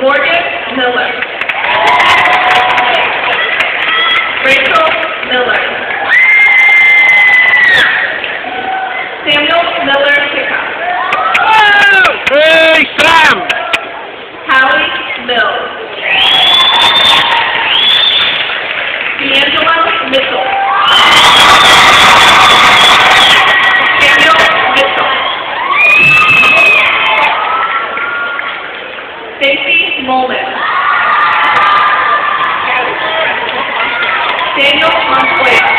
Morgan Miller. Rachel Miller. Samuel Miller Hickok. Hey, Sam! Howie Mills. D'Angelo Mitchell. Samuel Mitchell. Mullen. Daniel Humphrey.